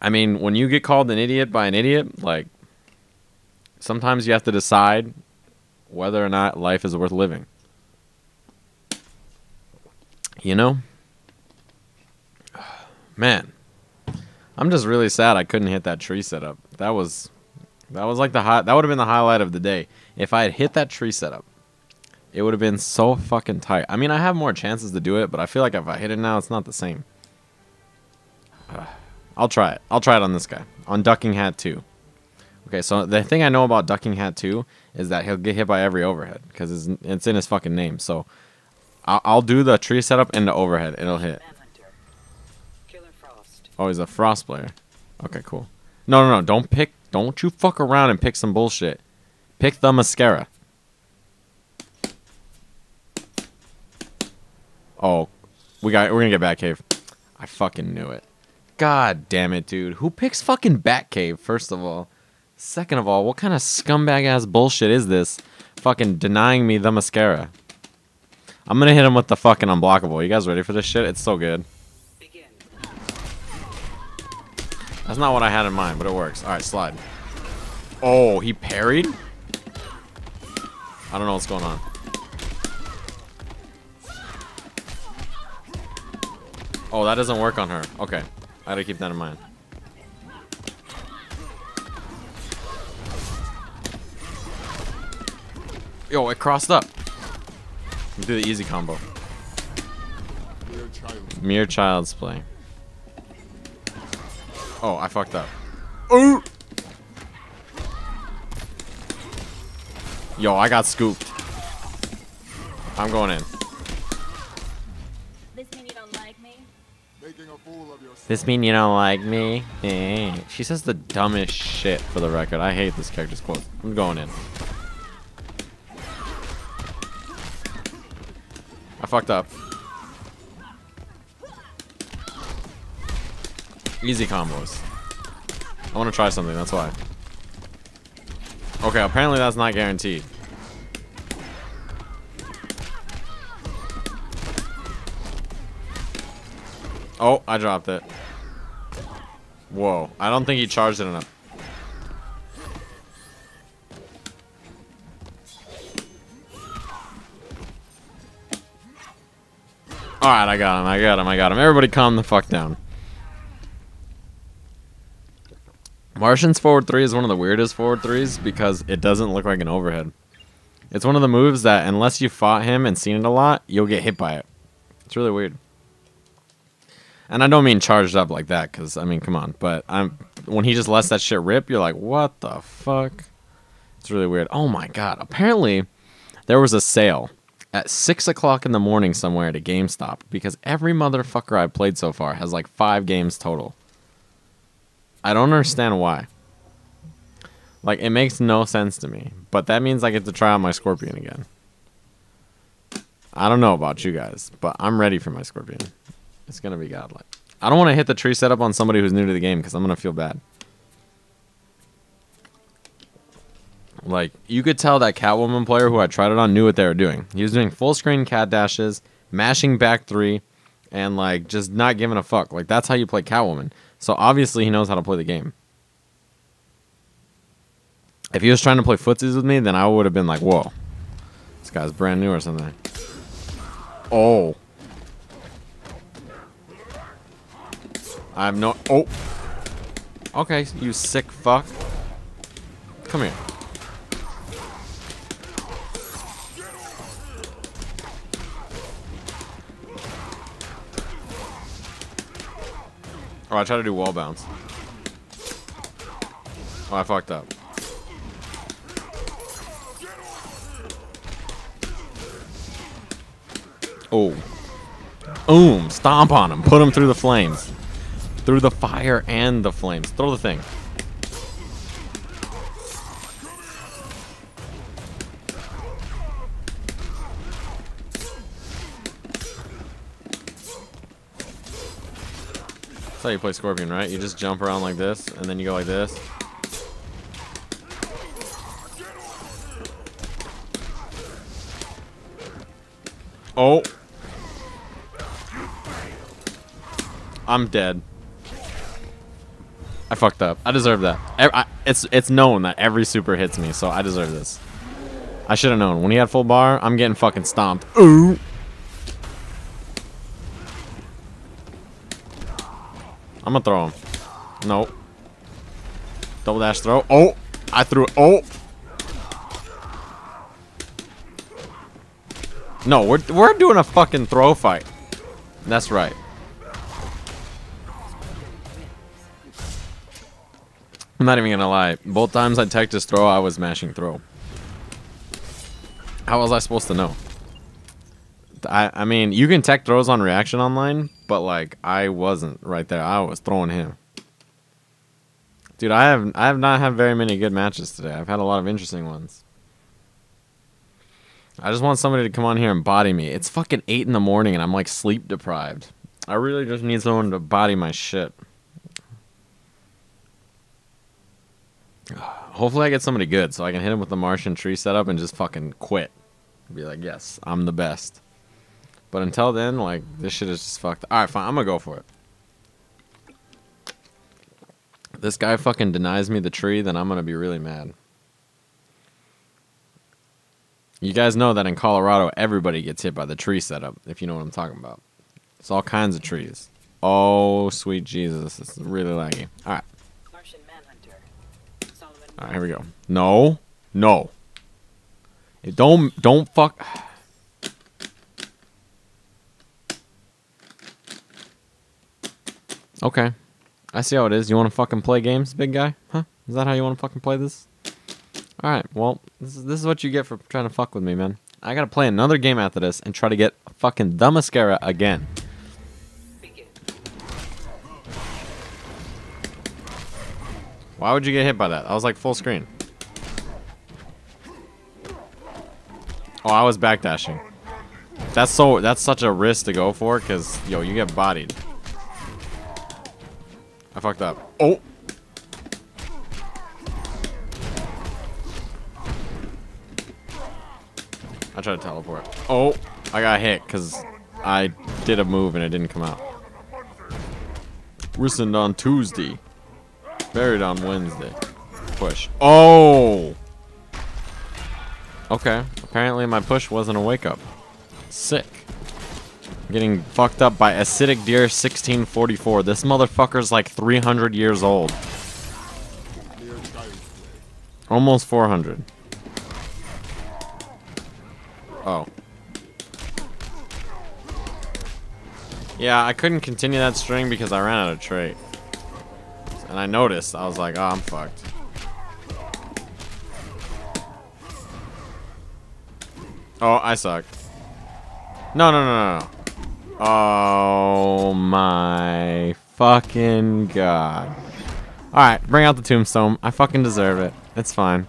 I mean, when you get called an idiot by an idiot, like sometimes you have to decide whether or not life is worth living. You know? Man. I'm just really sad I couldn't hit that tree setup. That was that was like the high that would have been the highlight of the day. If I had hit that tree setup, it would have been so fucking tight. I mean, I have more chances to do it, but I feel like if I hit it now, it's not the same. I'll try it. I'll try it on this guy. On Ducking Hat 2. Okay, so the thing I know about Ducking Hat 2 is that he'll get hit by every overhead because it's, it's in his fucking name. So I'll, I'll do the tree setup and the overhead. It'll hit. Oh, he's a frost player. Okay, cool. No, no, no. Don't pick. Don't you fuck around and pick some bullshit. Pick Themyscira. Oh, we got. We're gonna get Batcave. I fucking knew it. God damn it, dude. Who picks fucking Batcave? First of all, second of all, what kind of scumbag ass bullshit is this? Fucking denying me Themyscira. I'm gonna hit him with the fucking unblockable. You guys ready for this shit? It's so good. That's not what I had in mind, but it works. All right, slide. Oh, he parried? I don't know what's going on. Oh, that doesn't work on her. Okay. I gotta keep that in mind. Yo, it crossed up. Do the easy combo. Mere child's play. Oh, I fucked up. Ooh! Yo, I got scooped. I'm going in. This mean you don't like me? She says the dumbest shit for the record. I hate this character's quote. I'm going in. I fucked up. Easy combos. I want to try something, that's why. Okay, apparently that's not guaranteed. Oh, I dropped it. Whoa. I don't think he charged it enough. Alright, I got him, I got him, I got him. Everybody calm the fuck down. Martian's forward three is one of the weirdest forward threes because it doesn't look like an overhead. It's one of the moves that unless you fought him and seen it a lot, you'll get hit by it. It's really weird. And I don't mean charged up like that, because I mean, come on. But I'm when he just lets that shit rip, you're like, what the fuck? It's really weird. Oh my god! Apparently, there was a sale at six o'clock in the morning somewhere at a GameStop because every motherfucker I've played so far has like five games total. I don't understand why. Like it makes no sense to me, but that means I get to try out my Scorpion again. I don't know about you guys, but I'm ready for my Scorpion. It's gonna be godlike. I don't want to hit the tree setup on somebody who's new to the game because I'm gonna feel bad. Like you could tell that Catwoman player who I tried it on knew what they were doing. He was doing full screen cat dashes, mashing back three, and like just not giving a fuck. Like that's how you play Catwoman. So obviously he knows how to play the game. If he was trying to play footsies with me, then I would have been like, whoa. This guy's brand new or something. Oh. I have no... Oh. Okay, you sick fuck. Come here. Oh, I tried to do wall bounce. Oh, I fucked up. Oh. Boom. Stomp on him. Put him through the flames. Through the fire and the flames. Throw the thing. That's how you play Scorpion, right? You just jump around like this, and then you go like this. Oh. I'm dead. I fucked up. I deserve that. I, it's it's known that every super hits me, so I deserve this. I should have known. When he had full bar, I'm getting fucking stomped. Ooh. I'm gonna throw him. Nope. Double dash throw. Oh! I threw. Oh! No, we're, we're doing a fucking throw fight. That's right. I'm not even gonna lie. Both times I teched his throw, I was mashing throw. How was I supposed to know? I, I mean, you can tech throws on reaction online, but like I wasn't right there. I was throwing him. Dude, I have I have not had very many good matches today. I've had a lot of interesting ones. I just want somebody to come on here and body me. It's fucking 8 in the morning and I'm like sleep deprived. I really just need someone to body my shit. Hopefully I get somebody good so I can hit him with the Martian tree setup and just fucking quit. Be like, yes, I'm the best. But until then, like, this shit is just fucked. Alright, fine, I'm gonna go for it. This guy fucking denies me the tree, then I'm gonna be really mad. You guys know that in Colorado, everybody gets hit by the tree setup, if you know what I'm talking about. It's all kinds of trees. Oh, sweet Jesus. It's really laggy. Alright. Alright, here we go. No. No. It Don't, don't fuck... Okay. I see how it is. You want to fucking play games, big guy? Huh? Is that how you want to fucking play this? Alright, well, this is, this is what you get for trying to fuck with me, man. I gotta play another game after this and try to get fucking Themyscira again. Why would you get hit by that? I was like full screen. Oh, I was backdashing. That's so that's such a risk to go for because yo, you get bodied. I fucked up. Oh. I tried to teleport. Oh, I got hit because I did a move and it didn't come out. Listened on Tuesday. Buried on Wednesday. Push. Oh! Okay. Apparently my push wasn't a wake up. Sick. Getting fucked up by Acidic Deer 1644. This motherfucker's like 300 years old. Almost 400. Oh. Yeah, I couldn't continue that string because I ran out of trait. And I noticed. I was like, oh, I'm fucked. Oh, I suck. No, no, no, no. Oh my fucking god. Alright, bring out the tombstone. I fucking deserve it. It's fine.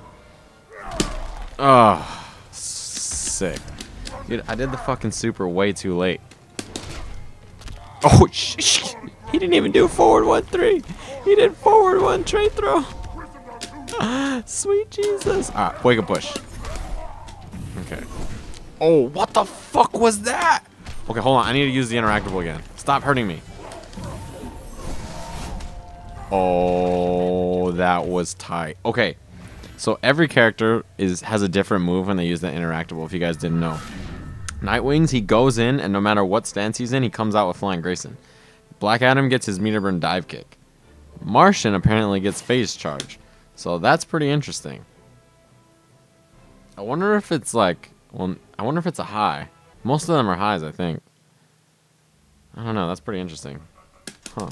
Oh, sick. Dude, I did the fucking super way too late. Oh, sh he didn't even do forward one three. He did forward one trade throw. Sweet Jesus. Alright, wake up push. Okay. Oh, what the fuck was that? Okay, hold on. I need to use the interactable again. Stop hurting me. Oh, that was tight. Okay, so every character is has a different move when they use the interactable, if you guys didn't know. Nightwings, he goes in, and no matter what stance he's in, he comes out with Flying Grayson. Black Adam gets his meter burn dive kick. Martian apparently gets phase charge. So that's pretty interesting. I wonder if it's like, well, I wonder if it's a high. Most of them are highs, I think. I don't know. That's pretty interesting. Huh.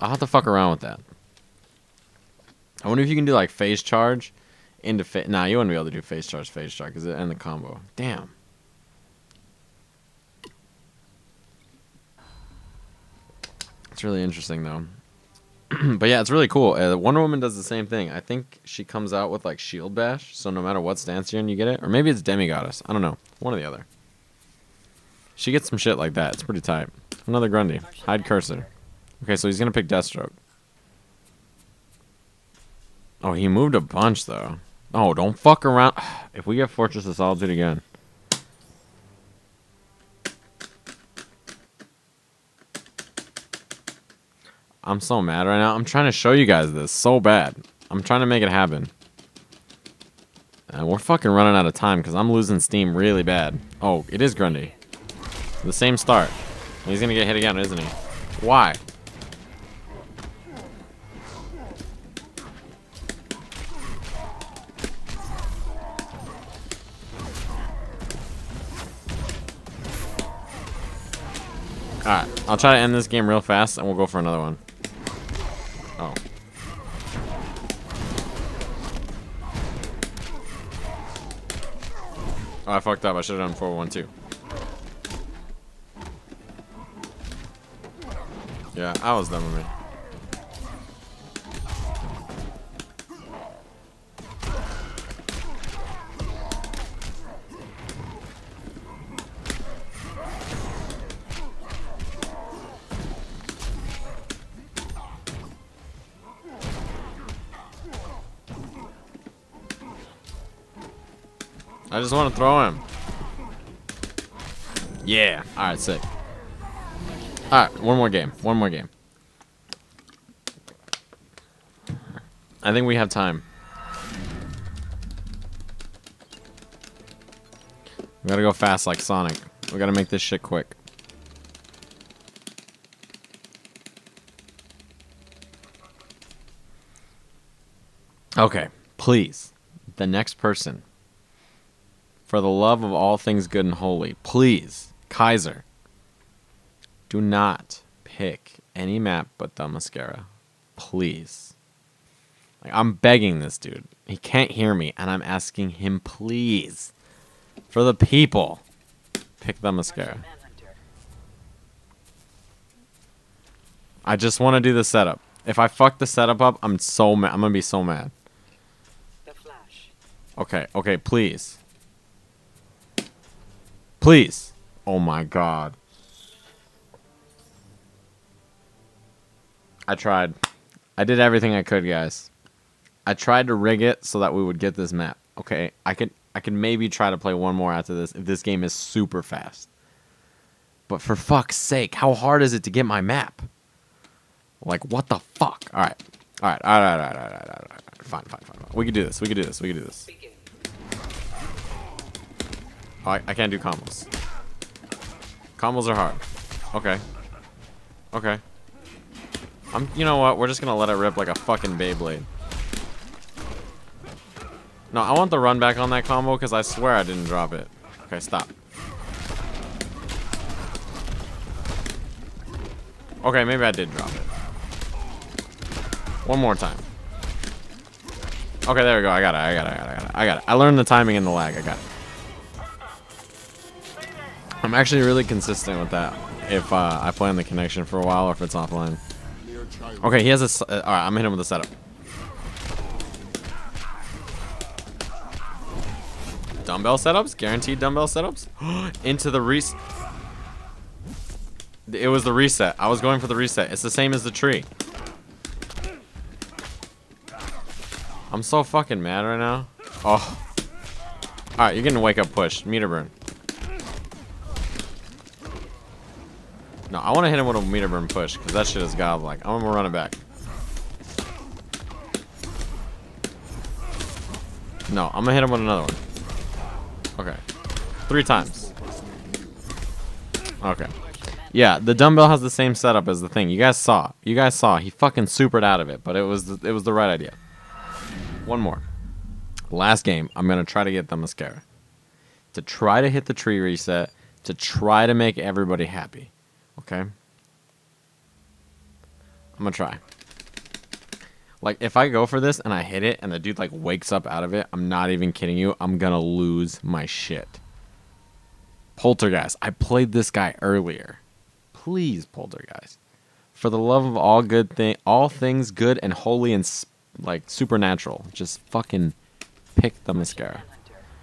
I'll have to fuck around with that. I wonder if you can do like phase charge into phase. Nah, you wouldn't be able to do phase charge, phase charge because it end the combo. Damn. It's really interesting though. but yeah, it's really cool. Uh, Wonder Woman does the same thing. I think she comes out with like Shield Bash, so no matter what stance you're in, you get it. Or maybe it's Demigoddess. I don't know. One or the other. She gets some shit like that. It's pretty tight. Another Grundy. Hide cursor. Okay, so he's gonna pick Deathstroke. Oh, he moved a bunch though. Oh, don't fuck around. If we get Fortress of Solitude again. I'm so mad right now. I'm trying to show you guys this so bad. I'm trying to make it happen. And we're fucking running out of time because I'm losing steam really bad. Oh, it is Grundy. The same start. He's gonna get hit again, isn't he? Why? Alright, I'll try to end this game real fast and we'll go for another one. Oh. Oh, I fucked up. I should have done 412. Yeah, I was done with me. I just want to throw him. Yeah. All right, sick. All right, one more game. One more game. I think we have time. We gotta go fast like Sonic. We gotta make this shit quick. Okay, please. The next person for the love of all things good and holy, please, Kaiser, do not pick any map but Themyscira. Please. Like, I'm begging this dude. He can't hear me, and I'm asking him, please, for the people, pick Themyscira. I just want to do the setup. If I fuck the setup up, I'm so mad. I'm gonna be so mad. Okay, okay, please. Please. Oh my god. I tried. I did everything I could, guys. I tried to rig it so that we would get this map. Okay, I could I could maybe try to play one more after this if this game is super fast. But for fuck's sake, how hard is it to get my map? Like what the fuck? All right. All right. All right. All right. All right. All right. All right. Fine, fine, fine, fine. We can do this. We can do this. We can do this. Oh, I, I can't do combos. Combos are hard. Okay. Okay. I'm. You know what? We're just gonna let it rip like a fucking Beyblade. No, I want the run back on that combo because I swear I didn't drop it. Okay, stop. Okay, maybe I did drop it. One more time. Okay, there we go. I got it. I got it. I got it. I got it. I got it. I learned the timing and the lag. I got it. I'm actually really consistent with that if uh, I play on the connection for a while or if it's offline. Okay, he has a... Uh, Alright, I'm hitting him with a setup. Dumbbell setups? Guaranteed dumbbell setups? Into the reset. It was the reset. I was going for the reset. It's the same as the tree. I'm so fucking mad right now. Oh. Alright, you're getting a wake up push. Meter burn. No, I want to hit him with a meter burn push, because that shit is godlike. I'm to run it back. No, I'm to hit him with another one. Okay. Three times. Okay. Yeah, the dumbbell has the same setup as the thing. You guys saw. You guys saw. He fucking supered out of it, but it was the, it was the right idea. One more. Last game, I'm to try to get Themyscira. To try to hit the tree reset. To try to make everybody happy. Okay. I'm gonna try. Like, if I go for this and I hit it and the dude, like, wakes up out of it, I'm not even kidding you. I'm gonna lose my shit. Poltergeist. I played this guy earlier. Please, Poltergeist. For the love of all good thing, all things good and holy and, like, supernatural. Just fucking pick Themyscira.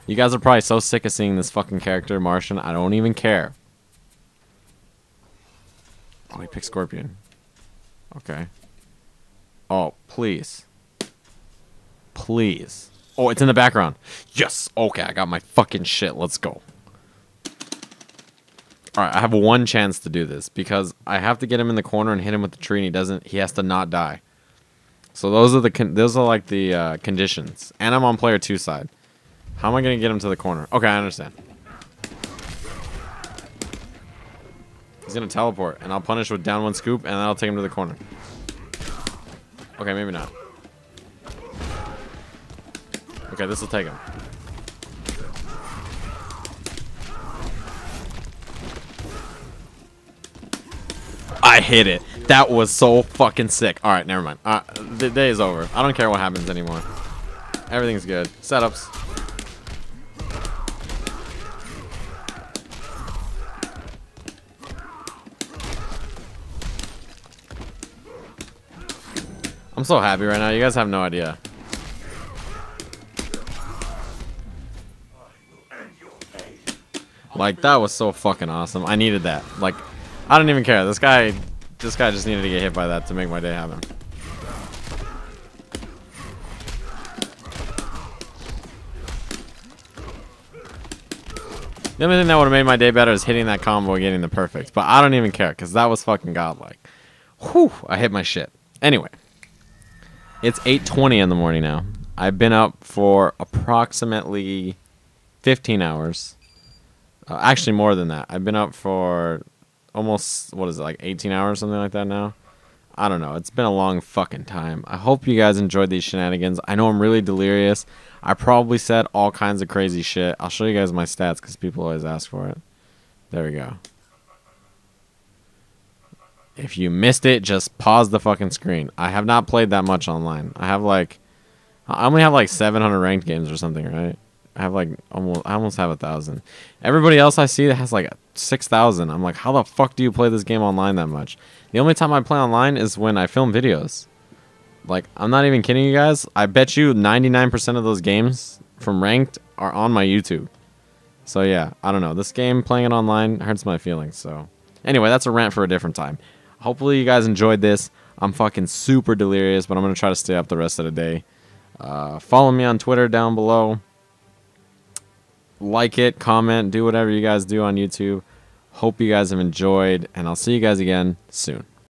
You guys are probably so sick of seeing this fucking character, Martian. I don't even care. Oh, he picked Scorpion. Okay. Oh, please. Please. Oh, it's in the background. Yes. Okay, I got my fucking shit. Let's go. All right, I have one chance to do this because I have to get him in the corner and hit him with the tree, and he doesn't. He has to not die. So those are the those are like the uh, conditions, and I'm on player two side. How am I gonna get him to the corner? Okay, I understand. He's gonna teleport, and I'll punish with down one scoop, and I'll take him to the corner. Okay, maybe not. Okay, this will take him. I hit it. That was so fucking sick. All right, never mind. Uh, the day is over. I don't care what happens anymore. Everything's good. Setups. So happy right now. You guys have no idea. Like that was so fucking awesome. I needed that. Like I don't even care. This guy this guy just needed to get hit by that to make my day happen. The only thing that would have made my day better is hitting that combo and getting the perfect. But I don't even care because that was fucking godlike. Whew, I hit my shit. Anyway, it's 8.20 in the morning now. I've been up for approximately 15 hours. Uh, actually, more than that. I've been up for almost, what is it, like 18 hours, something like that now? I don't know. It's been a long fucking time. I hope you guys enjoyed these shenanigans. I know I'm really delirious. I probably said all kinds of crazy shit. I'll show you guys my stats because people always ask for it. There we go. If you missed it, just pause the fucking screen. I have not played that much online. I have like, I only have like 700 ranked games or something, right? I have like almost, I almost have a thousand. Everybody else I see that has like 6,000. I'm like, how the fuck do you play this game online that much? The only time I play online is when I film videos. Like, I'm not even kidding you guys. I bet you 99% of those games from ranked are on my YouTube. So yeah, I don't know. This game playing it online hurts my feelings. So anyway, that's a rant for a different time. Hopefully you guys enjoyed this. I'm fucking super delirious, but I'm gonna try to stay up the rest of the day. Uh, follow me on Twitter down below. Like it, comment, do whatever you guys do on YouTube. Hope you guys have enjoyed, and I'll see you guys again soon.